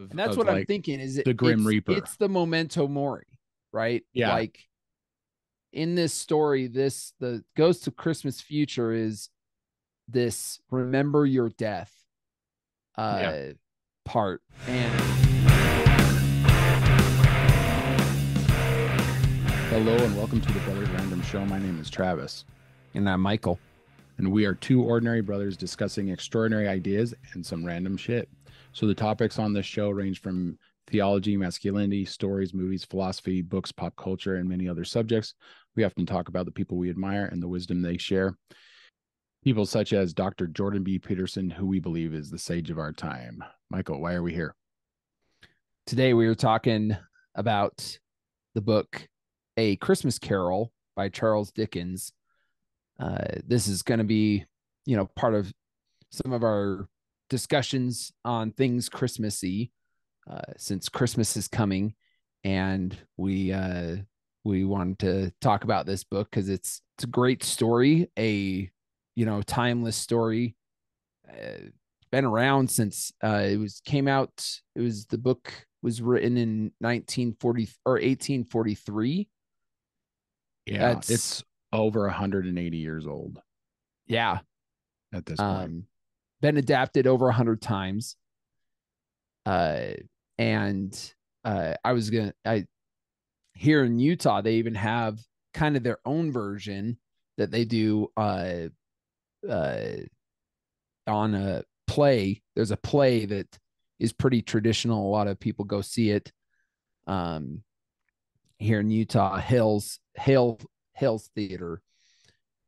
of And that's of, what I'm thinking is it, the Grim it's, Reaper. It's the memento mori, right? Yeah. Like in this story, this the Ghost of Christmas Future is this remember your death uh Yeah. part. And Hello and welcome to the Brothers Random Show. My name is Travis, and I'm Michael. and we are two ordinary brothers discussing extraordinary ideas and some random shit. So the topics on this show range from theology, masculinity, stories, movies, philosophy, books, pop culture, and many other subjects. We often talk about the people we admire and the wisdom they share. People such as Dr. Jordan B. Peterson, who we believe is the sage of our time. Michael, why are we here? Today we are talking about the book A Christmas Carol by Charles Dickens. Uh, this is going to be, you know, part of some of our discussions on things Christmassy, uh, since Christmas is coming, and we uh, we wanted to talk about this book because it's it's a great story, a you know timeless story. Uh, been around since uh, it was came out. It was the book was written in 1940 or 1843. Yeah, That's- it's over 180 years old Yeah, at this point. um, been adapted over a hundred times. Uh, and uh, I was gonna, I here in Utah, they even have kind of their own version that they do uh, uh, on a play. There's a play that is pretty traditional. A lot of people go see it. Um, here in Utah, Hills Hale Hales Theater,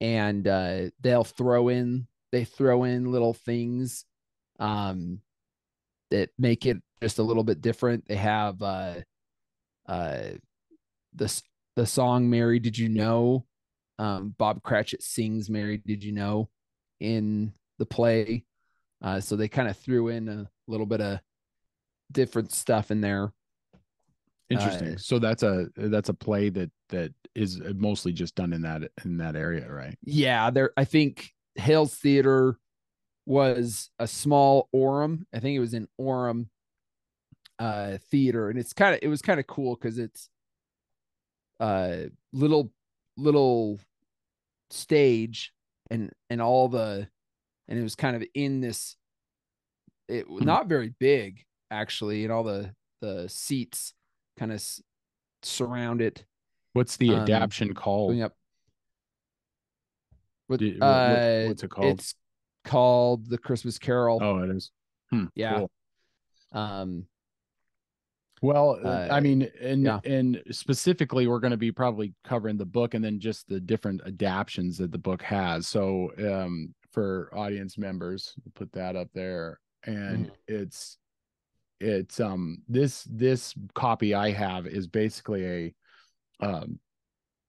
and uh, they'll throw in they throw in little things um, that make it just a little bit different. They have uh, uh, the the song "Mary Did You Know." Um, Bob Cratchit sings "Mary Did You Know" in the play, uh, so they kind of threw in a little bit of different stuff in there. Interesting. uh, so that's a that's a play that that is mostly just done in that in that area, right? yeah there i think hales theater was a small orem i think it was an orem uh theater and it's kind of it was kind of cool because it's uh little little stage and and all the and it was kind of in this it Hmm. not very big actually and all the the seats kind of s- surround it What's the Um, adaptation called? up what, Did- what- what- uh, what's it called? It's called the Christmas Carol. Oh, it is. Hmm, Yeah. cool. Um, Well, uh, I Uh, mean, and yeah. and specifically, we're going to be probably covering the book and then just the different adaptions that the book has. So, um, for audience members, we'll put that up there, and Mhm. it's it's um this this copy I have is basically a um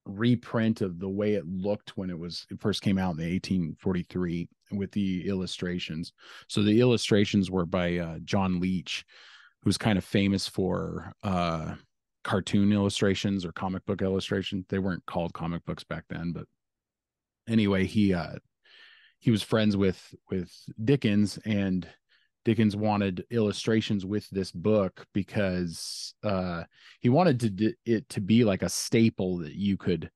reprint of the way it looked when it was it first came out in 1843 with the illustrations. So the illustrations were by uh, John Leech, who's kind of famous for uh, cartoon illustrations or comic book illustrations. They weren't called comic books back then, but anyway, he uh, he was friends with with Dickens and Dickens wanted illustrations with this book because uh, he wanted to d- it to be like a staple that you could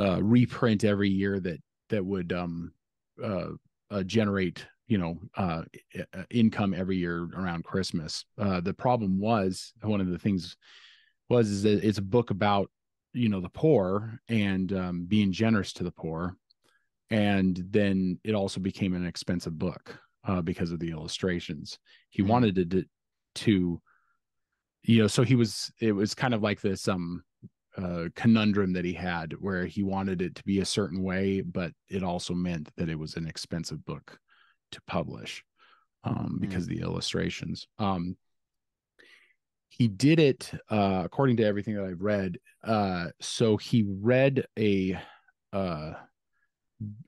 uh, reprint every year that that would um, uh, uh, generate you know uh, uh, income every year around Christmas. The problem was one of the things was is that it's a book about you know the poor and um, being generous to the poor, and then it also became an expensive book uh, because of the illustrations. He Mhm. wanted to, to you know so he was it was kind of like this um uh conundrum that he had where he wanted it to be a certain way but it also meant that it was an expensive book to publish um because of the illustrations um he did it uh according to everything that i've read uh so he read a uh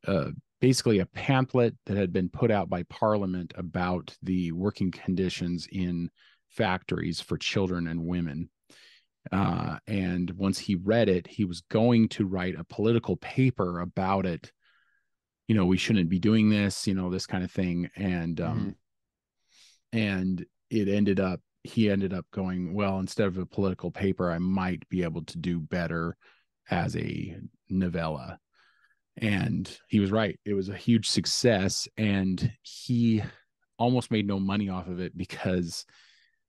uh basically a pamphlet that had been put out by parliament about the working conditions in factories for children and women. Uh, and once he read it he was going to write a political paper about it. You know we shouldn't be doing this you know this kind of thing. And um and it ended up he ended up going well instead of a political paper i might be able to do better as a novella and he was right. It was a huge success. And he almost made no money off of it because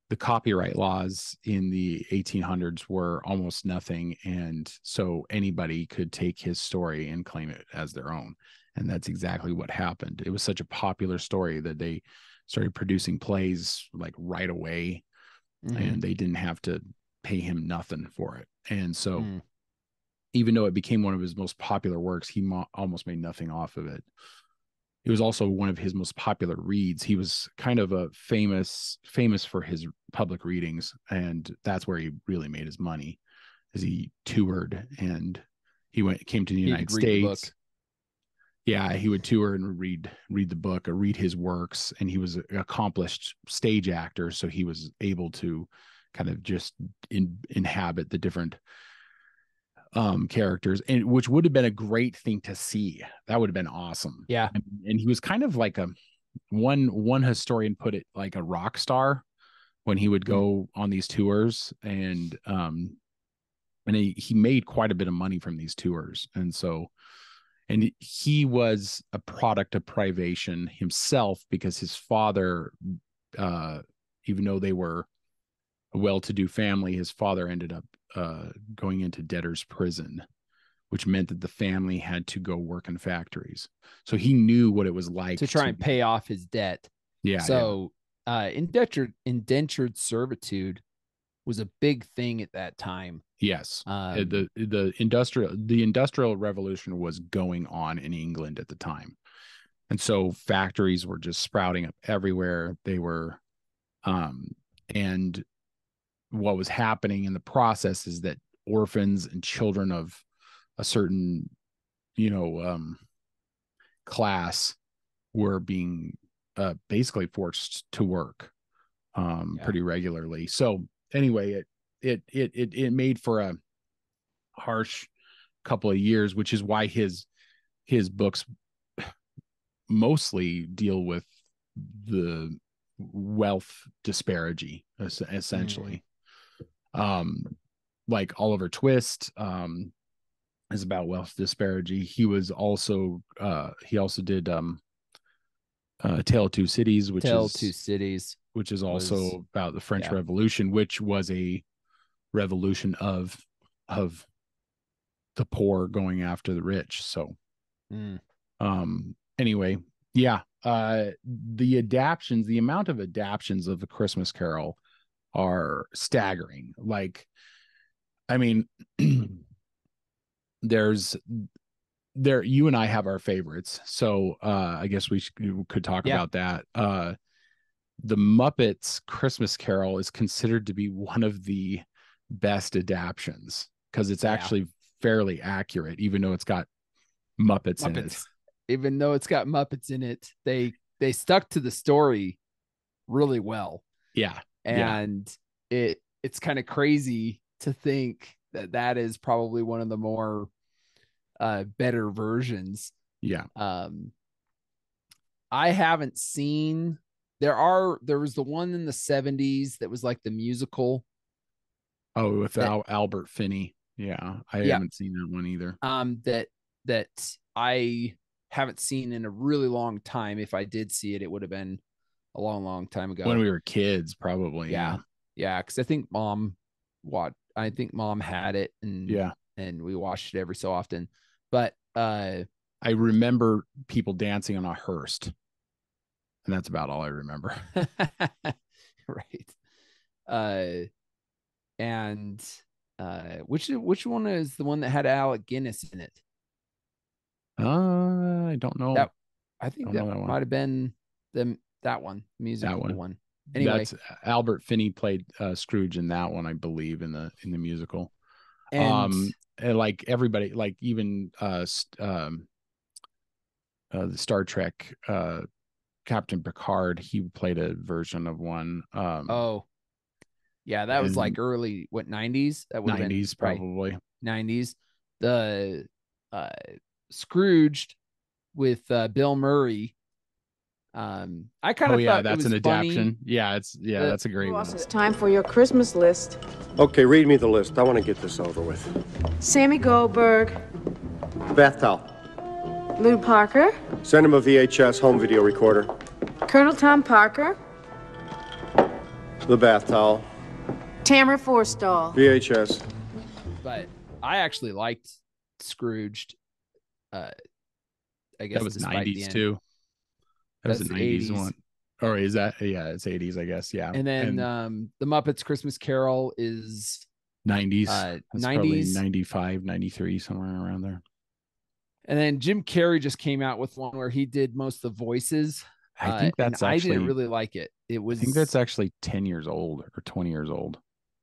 the copyright laws in the 1800s were almost nothing. And so anybody could take his story and claim it as their own. And that's exactly what happened. It was such a popular story that they started producing plays like right away. Mm-hmm. and they didn't have to pay him nothing for it. And so mm. Even though it became one of his most popular works he mo- almost made nothing off of it it was also one of his most popular reads. He was kind of a famous famous for his public readings, and that's where he really made his money, as he toured and he went came to the he United States. The yeah, he would tour and read read the book or read his works, and he was an accomplished stage actor, so he was able to kind of just in, inhabit the different um characters and which would have been a great thing to see. That would have been awesome. Yeah. And, and, he was kind of like a one one historian put it like a rock star when he would mm-hmm. go on these tours and um and he, he made quite a bit of money from these tours. And so and he was a product of privation himself because his father uh even though they were a well-to-do family his father ended up uh, going into debtor's prison, which meant that the family had to go work in factories. So he knew what it was like to try to, and pay off his debt. Yeah. So yeah. Uh, indentured indentured servitude was a big thing at that time. Yes. Um, the the industrial the industrial revolution was going on in England at the time. And so factories were just sprouting up everywhere. They were um and what was happening in the process is that orphans and children of a certain you know um class were being uh basically forced to work um yeah. pretty regularly. So anyway it it it it, it made for a harsh couple of years which is why his his books mostly deal with the wealth disparity essentially um like Oliver Twist um is about wealth disparity. He was also uh he also did um uh Tale of Two Cities, which Tale is Two Cities, which is also was, about the French yeah. Revolution, which was a revolution of of the poor going after the rich. So mm. um anyway, yeah. Uh the adaptions, the amount of adaptions of the Christmas Carol are staggering. Like, I mean, there's there you and I have our favorites. So uh I guess we, should, we could talk yeah. about that. Uh the Muppets Christmas Carol is considered to be one of the best adaptations because it's yeah. actually fairly accurate, even though it's got Muppets, Muppets, in it. Even though it's got Muppets in it, they they stuck to the story really well. Yeah and yeah. it it's kind of crazy to think that that is probably one of the more uh better versions. Yeah. Um i haven't seen there are there was the one in the 70s that was like the musical. Oh with that, Al, albert finney. Yeah i yeah. haven't seen that one either. Um that that i haven't seen in a really long time. If i did see it it would have been a long, long time ago. When we were kids, probably. Yeah. Yeah. Cause I think mom what I think mom had it and yeah, and we watched it every so often. But uh I remember people dancing on a hearse. And that's about all I remember. right. Uh and uh which which one is the one that had Alec Guinness in it? Uh I don't know. That, I think that, that might have been the that one, musical that one. one. Anyway, that's Albert Finney played uh, Scrooge in that one, I believe, in the in the musical. And, um, and like everybody, like even uh, um, uh, the Star Trek uh, Captain Picard, he played a version of one. Um, oh, yeah, that was like early what nineties? That would nineties probably nineties. The uh, Scrooged with uh, Bill Murray Um, I kind of Oh yeah, thought it that's was an funny. adaptation. Yeah, it's yeah, that's a great one. It's time for your Christmas list. Okay, read me the list. I want to get this over with. Sammy Goldberg, Bath towel. Lou Parker, Send him a VHS home video recorder. Colonel Tom Parker, The bath towel. Tamara Forstall. VHS. but I actually liked Scrooged. Uh, I guess That was despite the nineties end. too. That That's the nineties 80s. one. Or is that yeah, it's eighties, I guess. Yeah. And then um, the Muppets Christmas Carol is nineties. uh, 90s. 95, 93, somewhere around there. And then Jim Carrey just came out with one where he did most of the voices. I uh, think and that's I actually didn't really like it. It was I think that's actually 10 years old or 20 years old.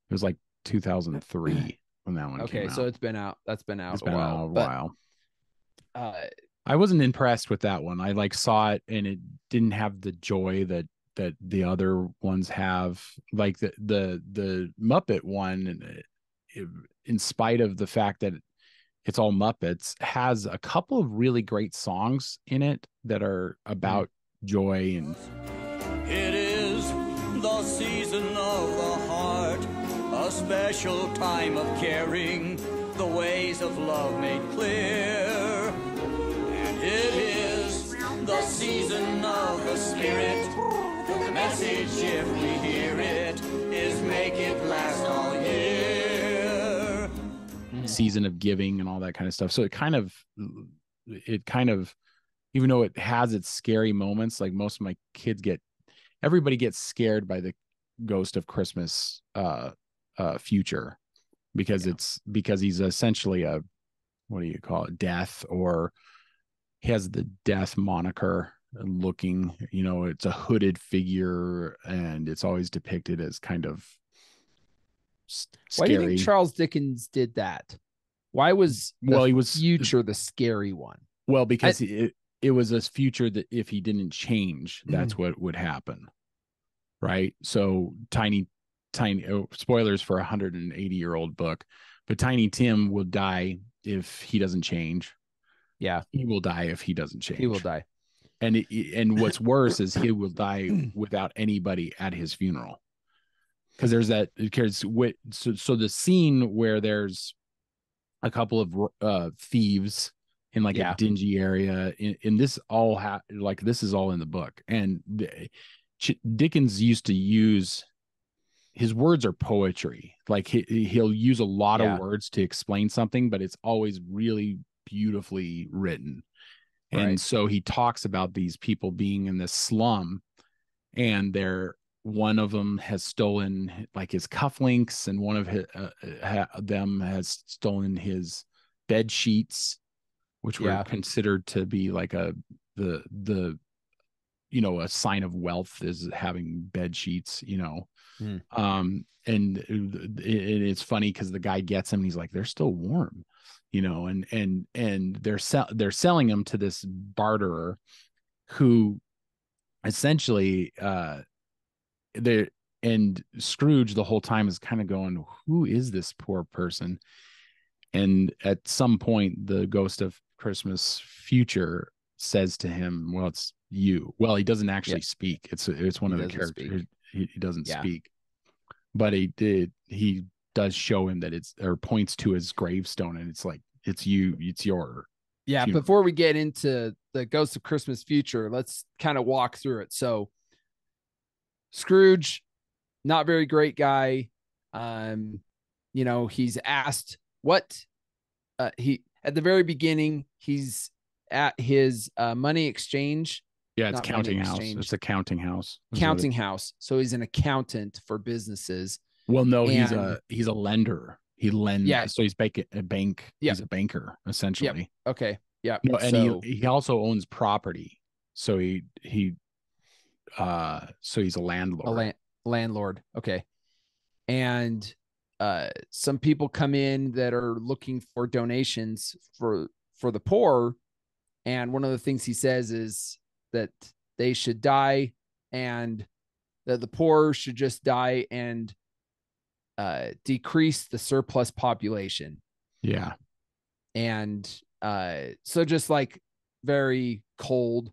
It was like 2003 when that one okay. came out. Okay, so it's been out. That's been out it's a been while. out a but, while. Uh, I wasn't impressed with that one. I like saw it and it didn't have the joy that that the other ones have. Like the the the Muppet one, in spite of the fact that it's all Muppets, has a couple of really great songs in it that are about joy and It is the season of the heart, a special time of caring, the ways of love made clear. And it is the season of the spirit. The message, if we hear it, is make it last all year. season of giving and all that kind of stuff. So it kind of it kind of even though it has its scary moments, like most of my kids get everybody gets scared by the ghost of Christmas uh uh future because it's because he's essentially a what do you call it, death or he has the death moniker looking, you know, it's a hooded figure and it's always depicted as kind of s- why do you think Charles Dickens did that? Why was Well, he was- uh, future the scary one? Well, because it it was a future that if he didn't change, mm-hmm. that's what would happen. Right. So tiny, tiny oh, spoilers for a 180 year old book, but Tiny Tim will die if he doesn't change. Yeah, He will die if he doesn't change. he will die. And it, and what's worse is he will die without anybody at his funeral. Because there's that because what so so the scene where there's a couple of uh thieves in like Yeah. a dingy area in, in this all ha- like this is all in the book and the, Ch- Dickens used to use his words are poetry like he, he'll use a lot Yeah. of words to explain something but it's always really beautifully written and Right. so he talks about these people being in this slum and they're one of them has stolen like his cufflinks and one of his, uh, ha- them has stolen his bed sheets which were considered to be like a the the you know a sign of wealth is having bed sheets you know Hmm. um and it, it- it's funny because the guy gets him and he's like they're still warm you know and and and they're sell they're selling them to this barterer who essentially uh they and Scrooge the whole time is kind of going who is this poor person? And at some point the ghost of Christmas future says to him well it's you. Well he doesn't actually Yeah. speak. It's it's one He of the characters he, he doesn't Yeah. speak. But he did he does show him that it's or points to his gravestone and it's like it's you it's your Yeah, funeral. before we get into the Ghost of Christmas Future, let's kind of walk through it. So Scrooge, not very great guy. Um, you know, he's asked what uh he at the very beginning, he's at his uh money exchange yeah it's counting house exchange. it's a counting house is what it- counting house. So he's an accountant for businesses. well no he's a he's a lender he lends Yeah. so he's bank a bank Yeah. he's a banker essentially Okay. Yeah. No, and so, he he also owns property. So he he uh so he's a landlord. a land, landlord. Okay. And uh some people come in that are looking for donations for for the poor and one of the things he says is that they should die and that the poor should just die and uh decrease the surplus population yeah. and uh so just like very cold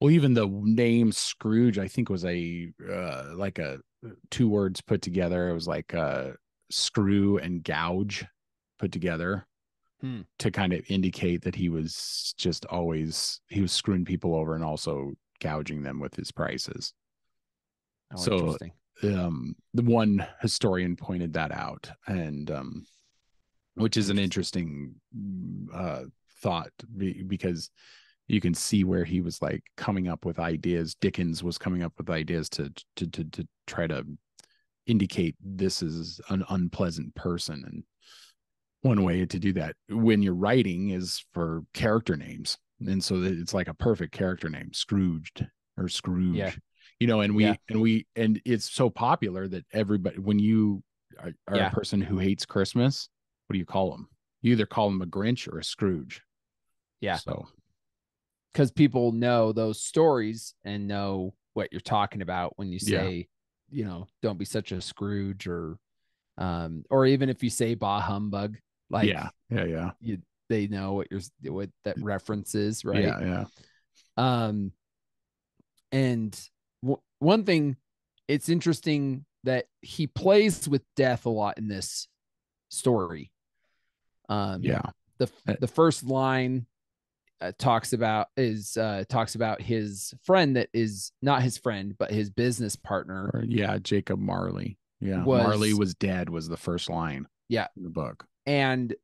Well, even the name Scrooge, I think, was a uh, like a two words put together. It was like uh, screw and gouge put together Hmm. to kind of indicate that he was just always he was screwing people over and also gouging them with his prices. Oh, So, interesting. Um, the one historian pointed that out, and um, which is an interesting uh, thought because you can see where he was like coming up with ideas. Dickens was coming up with ideas to to to, to try to indicate this is an unpleasant person and one way to do that when you're writing is for character names and so it's like a perfect character name scrooged or scrooge you know and we Yeah. and we and it's so popular that everybody when you are, are Yeah. a person who hates christmas what do you call them you either call them a grinch or a scrooge Yeah. so because people know those stories and know what you're talking about when you Yeah. say, you know, don't be such a Scrooge or, um, or even if you say bah humbug, like yeah yeah yeah you, they know what you're what that reference is, right? yeah yeah Um, and w- one thing, it's interesting that he plays with death a lot in this story. Um, yeah. the Uh, the first line uh, talks about is uh talks about his friend that is not his friend but his business partner. Or yeah jacob marley. Yeah Was- marley was dead was the first line Yeah. in the book. And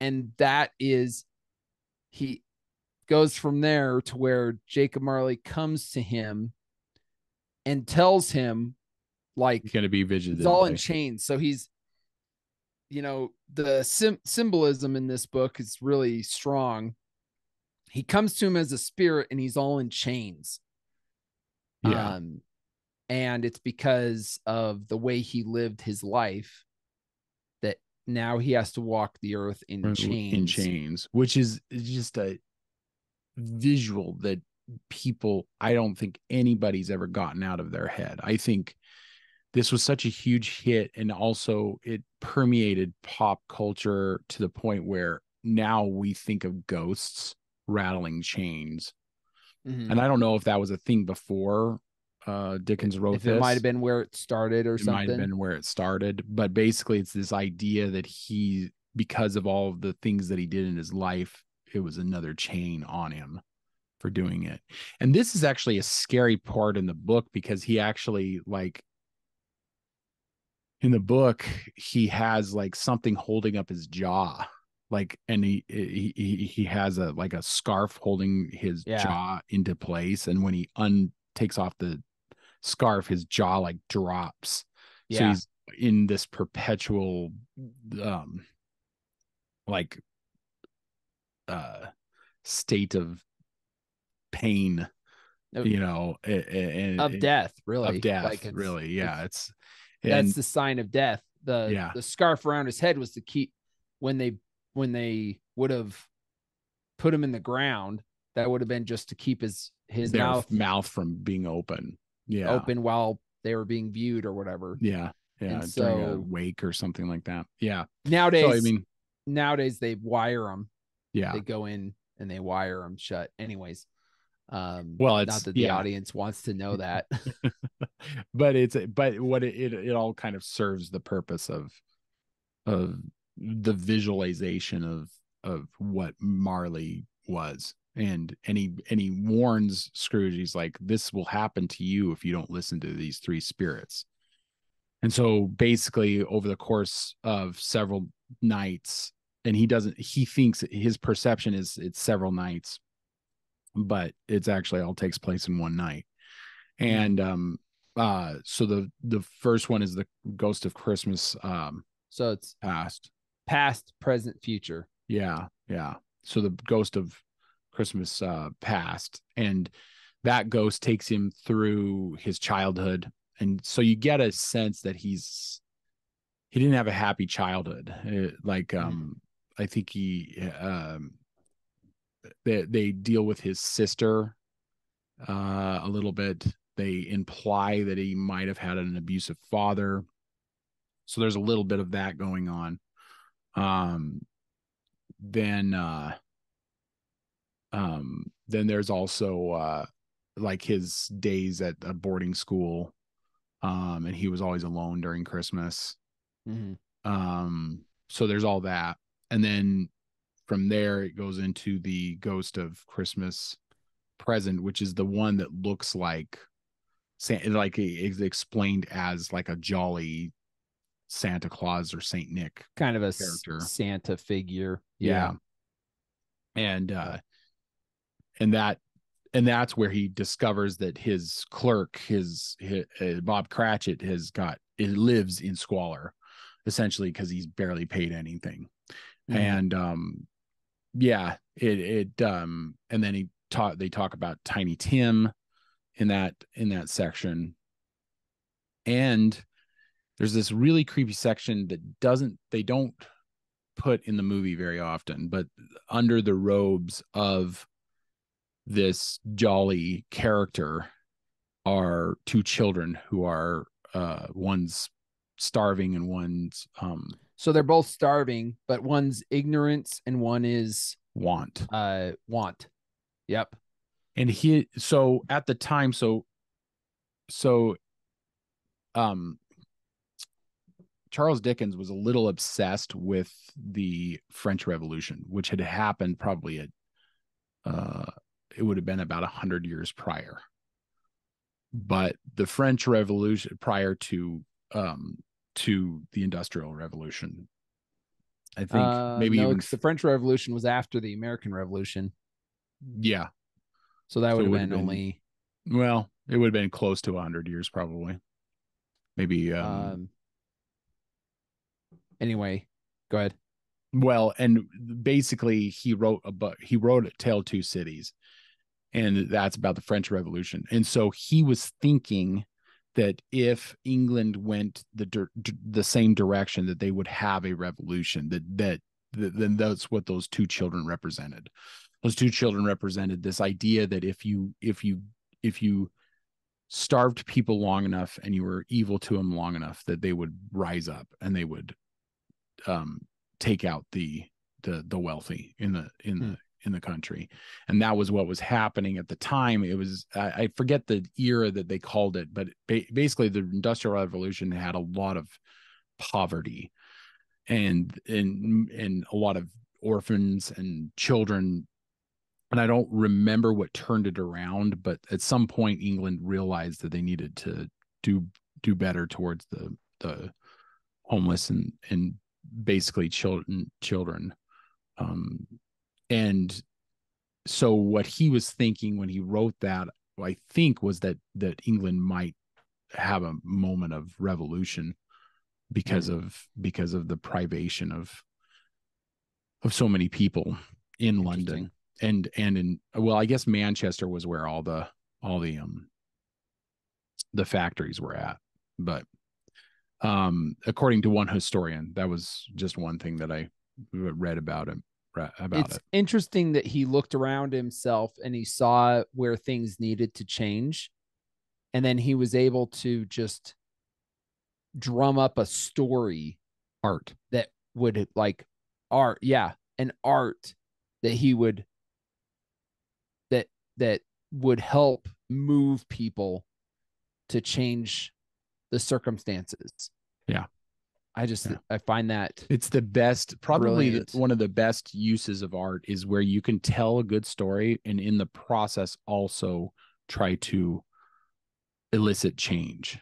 and that is he goes from there to where Jacob Marley comes to him and tells him like he's going to be vigilant it's all in chains. So he's you know the sim- symbolism in this book is really strong. He comes to him as a spirit and he's all in chains. Yeah. Um and it's because of the way he lived his life that now he has to walk the earth in chains in chains, which is just a visual that people I don't think anybody's ever gotten out of their head. I think this was such a huge hit and also it permeated pop culture to the point where now we think of ghosts rattling chains. Mhm. And I don't know if that was a thing before uh Dickens wrote if this it might have been where it started or something. it might have been where it started but basically it's this idea that he because of all of the things that he did in his life it was another chain on him for doing it. And this is actually a scary part in the book because he actually like in the book he has like something holding up his jaw like and he he he, has a like a scarf holding his Yeah. jaw into place and when he un takes off the scarf his jaw like drops. So yeah. he's in this perpetual um like uh state of pain you know and of death really. Of death Like, really yeah it's, that's and the sign of death. The Yeah. the scarf around his head was to keep when they when they would have put him in the ground that would have been just to keep his his their mouth mouth from being open. Yeah. open while they were being viewed or whatever. Yeah. Yeah And during a wake or something like that. Yeah. Nowadays so i mean nowadays they wire them yeah. They go in and they wire them shut anyways um Well, it's, not that the yeah. audience wants to know that. But it's but what it, it it all kind of serves the purpose of of the visualization of of what Marley was. And and he and he warns Scrooge he's like this will happen to you if you don't listen to these three spirits. And so basically over the course of several nights and he doesn't he thinks his perception is it's several nights but it's actually all takes place in one night. And um uh so the the first one is the ghost of christmas um so it's past. past present future. Yeah yeah. So the ghost of christmas uh past and that ghost takes him through his childhood. And so you get a sense that he's he didn't have a happy childhood. Uh, like um i think he um they they deal with his sister uh a little bit. They imply that he might have had an abusive father. So there's a little bit of that going on. Um then uh um then there's also uh like his days at a boarding school um and he was always alone during christmas. Mhm. um so there's all that. And then from there it goes into the ghost of christmas present which is the one that looks like like it is explained as like a jolly santa claus or saint nick kind of a Character. Santa figure. yeah and uh and that and that's where he discovers that his clerk his, his uh, bob cratchit has got it lives in squalor essentially because he's barely paid anything Mhm. and um yeah it it um and then he taught they talk about tiny tim in that in that section. And there's this really creepy section that doesn't they don't put in the movie very often but under the robes of this jolly character are two children who are uh one's starving and one's um So they're both starving, but one's ignorance and one is want uh want. Yep. and he so at the time so so um Charles Dickens was a little obsessed with the French Revolution, which had happened probably at uh it would have been about a hundred years prior. But the French Revolution prior to um to the Industrial Revolution, I think Uh, maybe no, even the French Revolution was after the American Revolution, yeah. so that So would have been, been- only. Well, it would have been close to a hundred years probably. Maybe um, Um, anyway, go ahead. well and basically he wrote a book he wrote tale of two cities and that's about the french revolution and so he was thinking that if england went the the same direction that they would have a revolution that that then that's what those two children represented. Those two children represented this idea that if you if you if you starved people long enough and you were evil to them long enough that they would rise up and they would um take out the the the wealthy in the in the in the country. And that was what was happening at the time. It was i, I forget the era that they called it but ba- basically the industrial revolution had a lot of poverty and and and a lot of orphans and children. And i don't remember what turned it around but at some point england realized that they needed to do do better towards the the homeless and and basically children children um and so what he was thinking when he wrote that i think was that that england might have a moment of revolution because of because of the privation of of so many people in london. And and in well i guess manchester was where all the all the um the factories were at. But um according to one historian that was just one thing that i read about him ra- about it's it interesting that he looked around himself and he saw where things needed to change and then he was able to just drum up a story art that would like art yeah an art that he would that that would help move people to change the circumstances Yeah. I just Yeah. i find that it's the best probably Brilliant. one of the best uses of art is where you can tell a good story and in the process also try to elicit change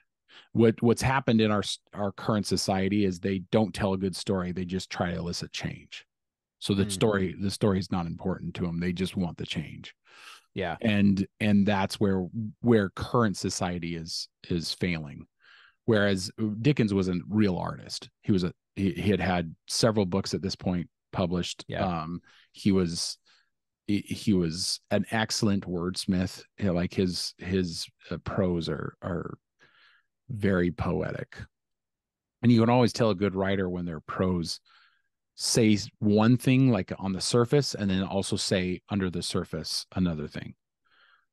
what what's happened in our our current society is they don't tell a good story they just try to elicit change so the Mm. story the story is not important to them they just want the change yeah and and that's where where current society is is failing whereas dickens was a real artist. He was a he, he had had several books at this point published. Yeah. um he was he, he was an excellent wordsmith. You know, like his his uh, prose are are very poetic. And you can always tell a good writer when their prose says one thing like on the surface and then also say under the surface another thing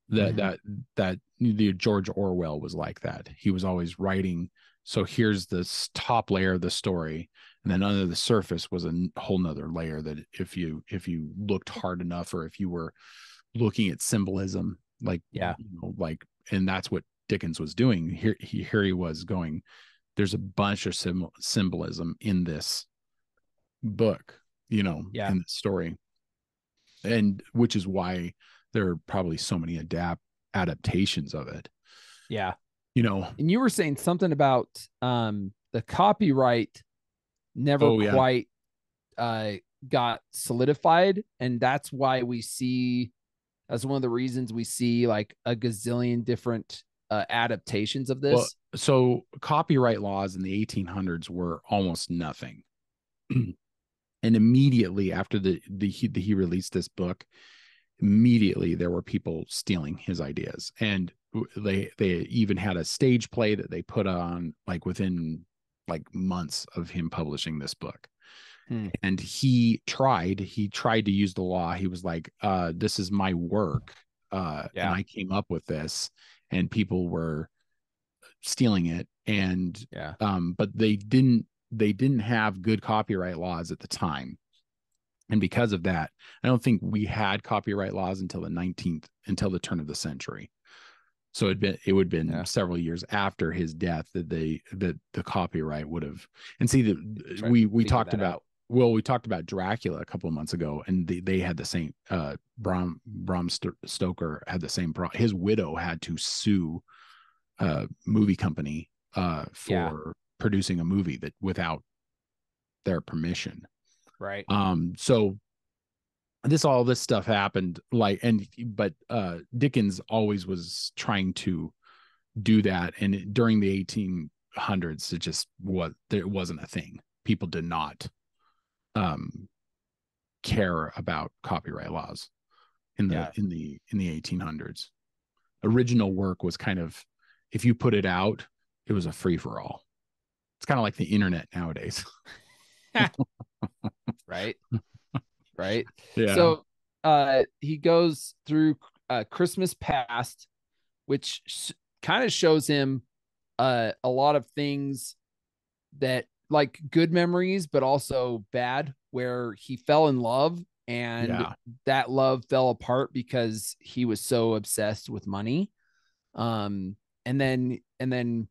that Mhm. that that the george orwell was like that he was always writing so here's this top layer of the story and then under the surface was a whole nother layer that if you if you looked hard enough or if you were looking at symbolism like Yeah. you know, like and that's what Dickens was doing. Here he here he was going. There's a bunch of symbolism in this book, you know, Yeah. in the story, and which is why there are probably so many adapt adaptations of it. Yeah. You know, And you were saying something about um the copyright never Oh, yeah. quite uh got solidified and that's why we see that's one of the reasons we see like a gazillion different uh, adaptations of this. Well, so copyright laws in the 1800s were almost nothing. and immediately after the, the he, the he released this book, immediately there were people stealing his ideas, and they they even had a stage play that they put on like within like months of him publishing this book. Hmm. And he tried, he tried to use the law. He was like, uh, this is my work. Uh, Yeah. and I came up with this, and people were stealing it and yeah. um but they didn't they didn't have good copyright laws at the time and because of that i don't think we had copyright laws until the 19th until the turn of the century so it'd been it would have been Yeah. several years after his death that they that the copyright would have and see that Try we we talked about out. well we talked about dracula a couple of months ago and they, they had the same uh bram bram stoker had the same problem his widow had to sue a movie company uh for Yeah. producing a movie that without their permission Right. um so this all this stuff happened like and but uh dickens always was trying to do that and it- during the 1800s it just was there wasn't a thing. People did not um care about copyright laws in the Yeah. in the in the 1800s original work was kind of if you put it out it was a free for all it's kind of like the internet nowadays right. right. yeah So uh he goes through uh Christmas past, which sh- kind of shows him uh a lot of things that like good memories, but also bad, where he fell in love and Yeah. that love fell apart because he was so obsessed with money. Um and then and then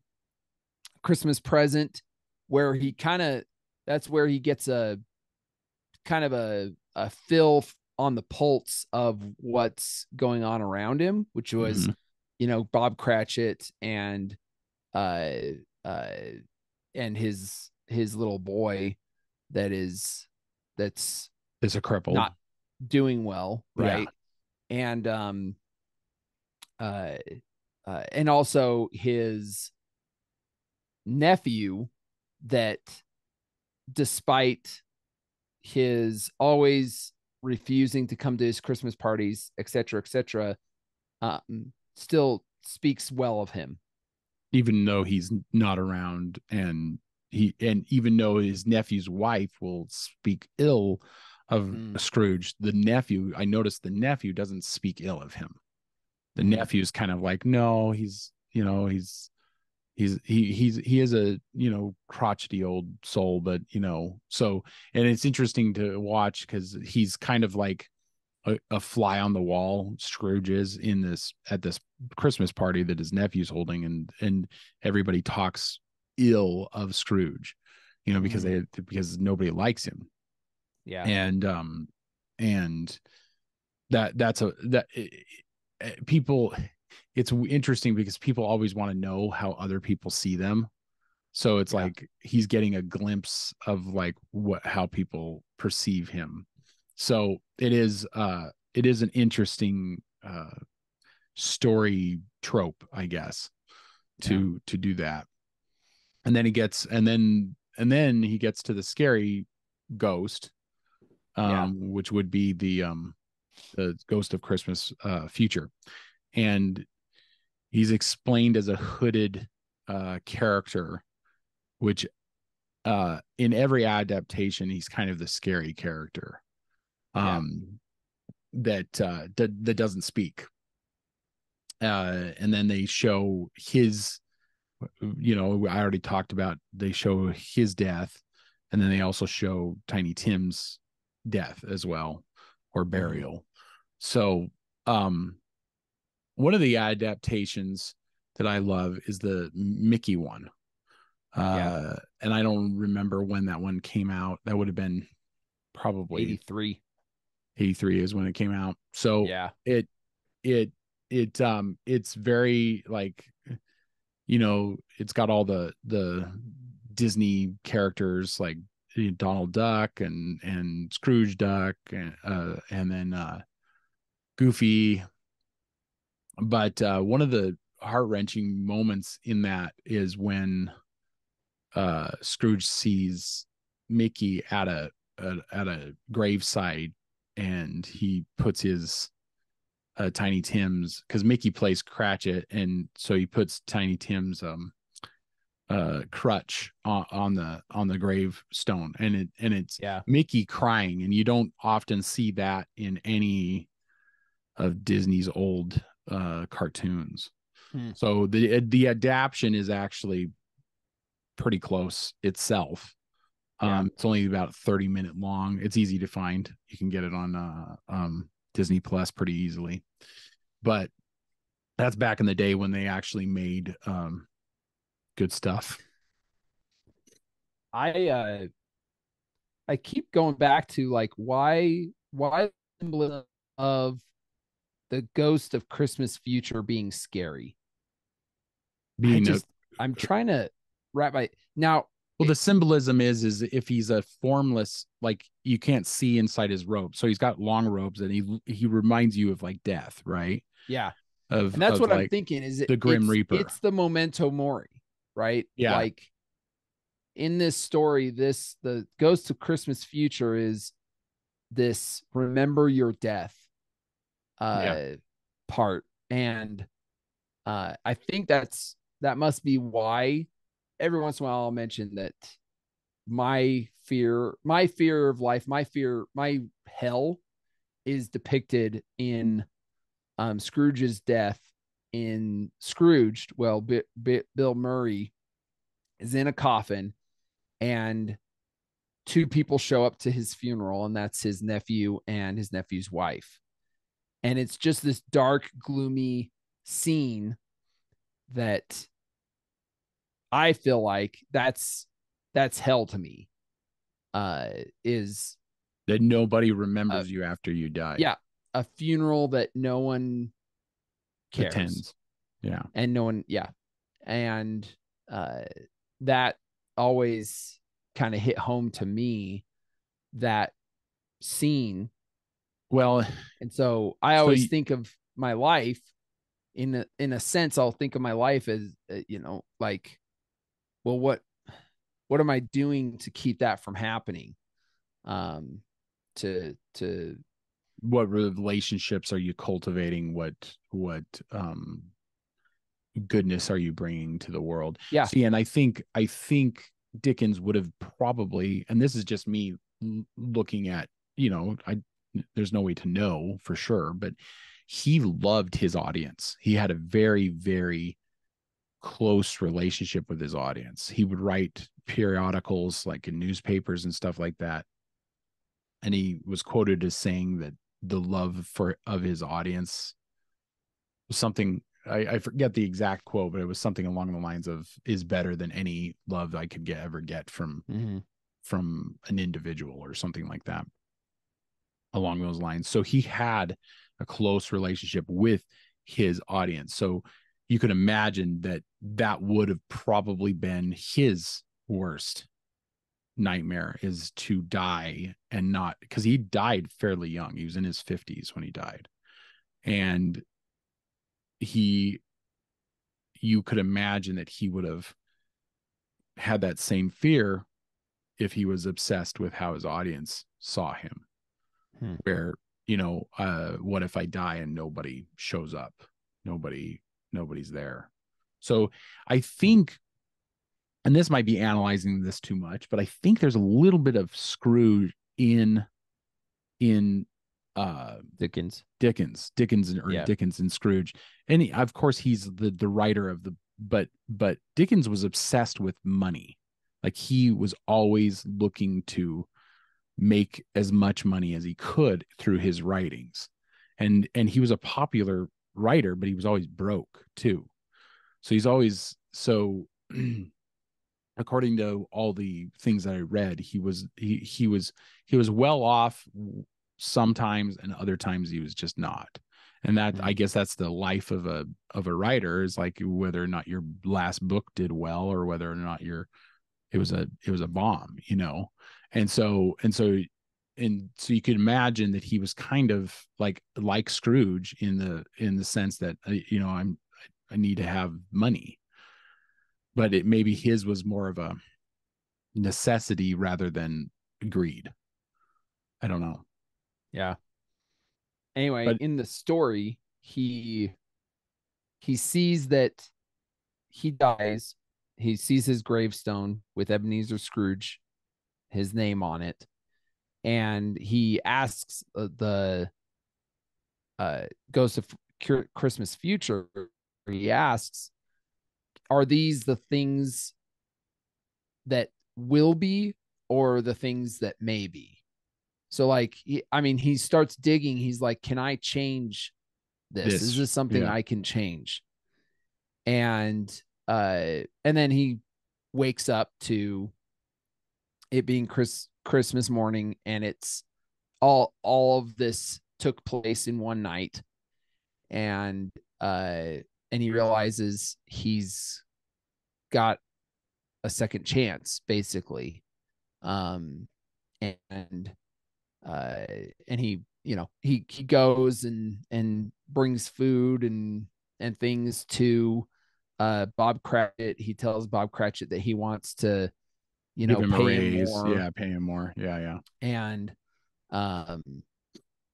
Christmas present where he kind of that's where he gets a kind of a a feel f- on the pulse of what's going on around him, which was, Mhm. you know, Bob Cratchit and uh uh and his his little boy that is that's is a cripple not doing well, Yeah. right? And um uh uh and also his nephew that despite his always refusing to come to his Christmas parties, et cetera, et cetera, um, still speaks well of him. even though he's not around and he and even though his nephew's wife will speak ill of Mm. Scrooge, the nephew, I noticed the nephew doesn't speak ill of him. The Mhm. nephew's kind of like, no, he's, you know, he's he's he he's he is a you know crotchety old soul but you know so and it's interesting to watch because he's kind of like a, a fly on the wall scrooge is in this at this christmas party that his nephew's holding and and everybody talks ill of scrooge you know because they because nobody likes him Yeah. and um and that that's a that eh, eh, people it's interesting because people always want to know how other people see them. So it's Yeah. like he's getting a glimpse of like what how people perceive him. So it is uh it is an interesting uh story trope i guess to to do that. And then he gets and then and then he gets to the scary ghost um Yeah. which would be the um the ghost of christmas uh future and he's explained as a hooded uh character which uh in every adaptation he's kind of the scary character Yeah. um that uh that, that doesn't speak. Uh and then they show his you know i already talked about they show his death and then they also show tiny tim's death as well or burial. So um one of the adaptations that I love is the Mickey one. Uh, Yeah. and I don't remember when that one came out. That would have been probably 83. 83 is when it came out. So Yeah. it it it um it's very like you know it's got all the the disney characters like donald duck and and scrooge duck and uh and then uh goofy but uh one of the heart-wrenching moments in that is when uh scrooge sees mickey at a, a at a graveside and he puts his uh, Tiny Tim's because Mickey plays Cratchit, and so he puts Tiny Tim's um uh crutch on, on the on the gravestone, and it and it's Yeah. Mickey crying, and you don't often see that in any of Disney's old uh cartoons. Hmm. So the the adaptation is actually pretty close itself. Yeah. Um, it's only about 30 minute long. It's easy to find. You can get it on uh um Disney Plus pretty easily. But that's back in the day when they actually made um good stuff. I uh I keep going back to like why why the symbolism of the ghost of Christmas future being scary. I Being a- just I'm trying to wrap my now well, the symbolism is is if he's a formless, like you can't see inside his robe. So he's got long robes and he he reminds you of like death, right? yeah. Of And that's of, what I'm thinking is it, the Grim it's- Reaper. It's the memento mori, right? Yeah. Like in this story, this the ghost of Christmas future is this remember your death uh part. And uh I think that's that must be why every once in a while I'll mention that my fear, my fear of life, my fear, my hell is depicted in um, Scrooge's death in Scrooged. Well, B- B- Bill Murray is in a coffin, and two people show up to his funeral, and that's his nephew and his nephew's wife. And it's just this dark, gloomy scene that I feel like that's that's hell to me. Uh, is that nobody remembers you after you die. Yeah, a funeral that no one cares Attends. Yeah. and no one yeah and uh that always kind of hit home to me that scene Well, and so i So always you- think of my life in a in a sense i'll think of my life as uh, you know like well what what am i doing to keep that from happening um to to what relationships are you cultivating? What what um goodness are you bringing to the world? Yeah. See, and I think I think Dickens would have probably, and this is just me looking at, you know, I there's no way to know for sure, but he loved his audience. He had a very very close relationship with his audience. He would write periodicals like in newspapers and stuff like that. And he was quoted as saying that the love for of his audience was something I, I forget the exact quote, but it was something along the lines of is better than any love I could get ever get from mm-hmm. from an individual or something like that along those lines. So he had a close relationship with his audience. So you could imagine that that would have probably been his worst nightmare is to die and not because he died fairly young. He was in his 50s when he died. And he you could imagine that he would have had that same fear if he was obsessed with how his audience saw him Hmm. where you know uh what if i die and nobody shows up nobody nobody's there so i think and this might be analyzing this too much but i think there's a little bit of scrooge in in uh dickens Dickens, Dickens and or Yeah. Dickens and Scrooge. And he, of course he's the the writer of the but but Dickens was obsessed with money. Like he was always looking to make as much money as he could through his writings. And and he was a popular writer, but he was always broke too. So he's always so according to all the things that I read, he was he he was he was well off sometimes and other times he was just not. And that Mm-hmm. I guess that's the life of a of a writer is like whether or not your last book did well or whether or not your it was a it was a bomb, you know. And so and so and so you could imagine that he was kind of like like Scrooge in the in the sense that uh, you know I'm I need to have money but it maybe his was more of a necessity rather than greed. I don't know. Yeah. Anyway, But- in the story, he he sees that he dies. He sees his gravestone with Ebenezer Scrooge, his name on it, and he asks uh, the uh Ghost of Cur- Christmas Future. He asks, "Are these the things that will be, or the things that may be?" So like he, I mean he starts digging he's like can I change this? This, Is this something yeah. I can change? And uh and then he wakes up to it being Chris Christmas morning and it's all all of this took place in one night. And uh and he realizes he's got a second chance basically. Um and uh and he you know he he goes and and brings food and and things to uh Bob Cratchit. He tells Bob Cratchit that he wants to you know pay him more Yeah, pay him more. Yeah, yeah. and um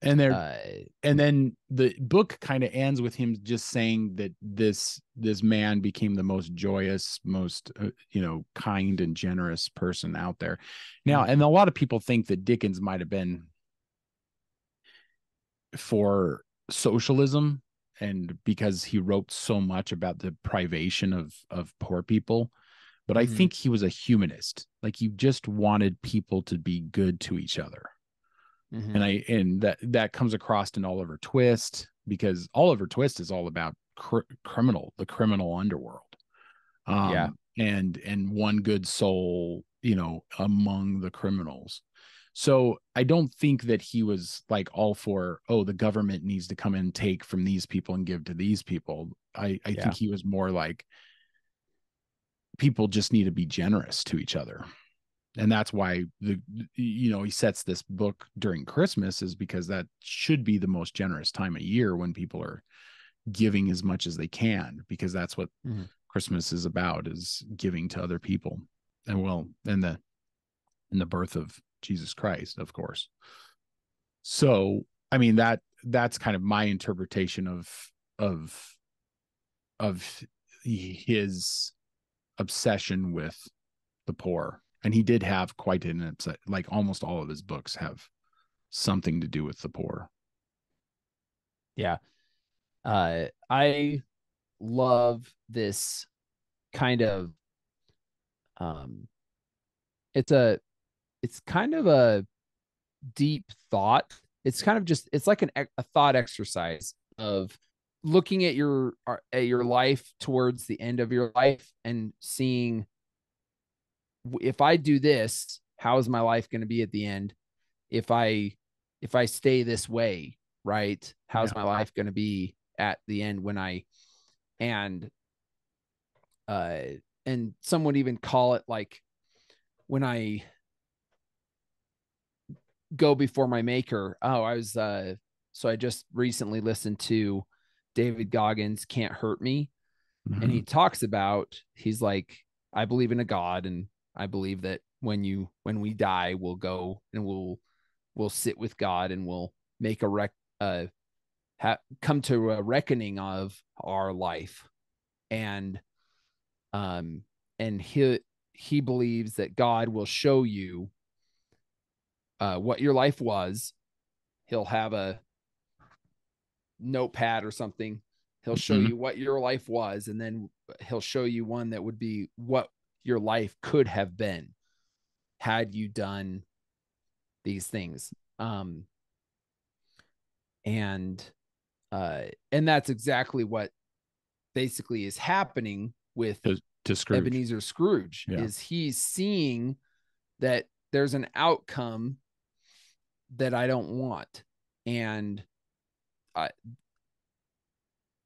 And there uh and then the book kind of ends with him just saying that this this man became the most joyous most uh, you know kind and generous person out there now and a lot of people think that dickens might have been for socialism and because he wrote so much about the privation of of poor people but i Mhm. think he was a humanist like he just wanted people to be good to each other mhm. and I and that that comes across in Oliver Twist because Oliver Twist is all about cr- criminal, the criminal underworld. Um, Yeah. and and one good soul, you know, among the criminals. So I don't think that he was like all for oh the government needs to come and take from these people and give to these people. I I Yeah. think he was more like people just need to be generous to each other. And that's why the you know he sets this book during christmas is because that should be the most generous time of year when people are giving as much as they can because that's what Mhm. christmas is about is giving to other people. And well and the in the birth of jesus christ of course. So i mean that that's kind of my interpretation of of of his obsession with the poor and he did have quite an upset like almost all of his books have something to do with the poor Yeah. Uh I love this kind of um it's a it's kind of a deep thought. It's kind of just it's like an a thought exercise of looking at your uh, at your life towards the end of your life and seeing if I do this, how is my life going to be at the end? If I if I stay this way, right? How's my life going to be at the end when I and uh and some would even call it like when I go before my maker. Oh, I was uh so I just recently listened to David Goggins Can't Hurt Me. And he talks about he's like i believe in a god and i believe that when you when we die we'll go and we'll we'll sit with god and we'll make a rec uh ha- come to a reckoning of our life. And um and he he believes that god will show you uh what your life was. He'll have a notepad or something he'll show Mhm. you what your life was and then he'll show you one that would be what your life could have been had you done these things um and Uh, and that's exactly what basically is happening with To- to Scrooge. Ebenezer Scrooge Yeah. is he's seeing that there's an outcome that I don't want. And I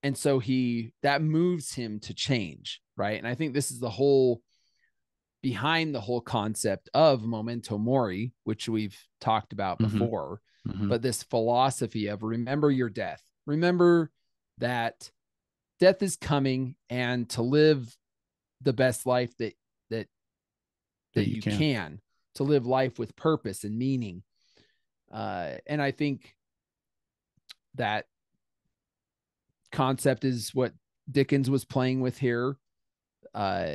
and so he that moves him to change, right? And I think this is the whole behind the whole concept of memento mori, which we've talked about Mhm. before Mhm. but this philosophy of remember your death remember that death is coming and to live the best life that that that, That you you, can. can. to live life with purpose and meaning uh and i think that concept is what dickens was playing with here uh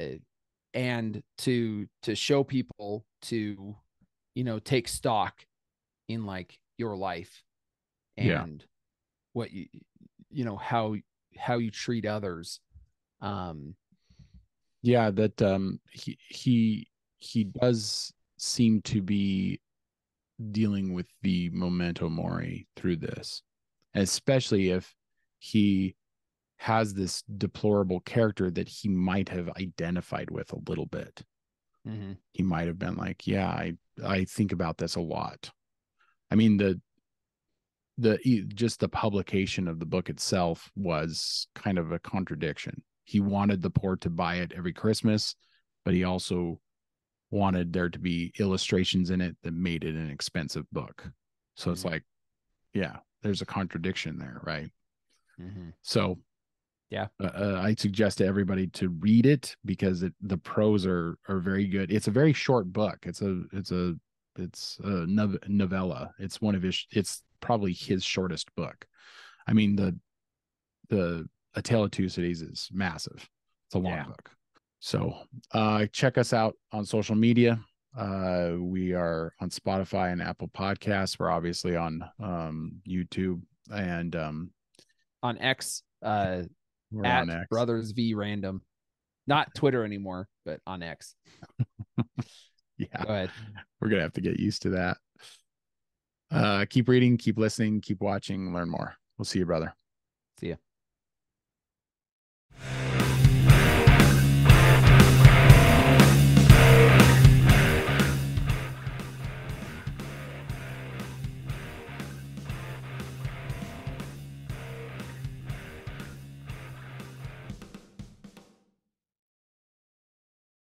and to to show people to you know take stock in like your life Yeah. and what you you know how how you treat others um yeah that um he he he does seem to be dealing with the memento mori through this especially if he has this deplorable character that he might have identified with a little bit. He might have been like yeah i i think about this a lot. I mean the the just the publication of the book itself was kind of a contradiction. He wanted the poor to buy it every christmas but he also wanted there to be illustrations in it that made it an expensive book. So it's Mhm. like yeah there's a contradiction there right Mhm. so Yeah. uh, uh, I suggest to everybody to read it because it, the prose are are very good. It's a very short book. It's a it's a it's a novella. It's one of his. It's probably his shortest book. I mean the the A Tale of Two Cities is massive. It's a long Yeah. book. So uh, check us out on social media. Uh, we are on Spotify and Apple Podcasts. We're obviously on um, YouTube and um, on X. Uh, at on X. Brothers V Random, not Twitter anymore, but on X. yeah, Go we're gonna have to get used to that. Uh, keep reading, keep listening, keep watching, learn more. We'll see you, brother. See ya.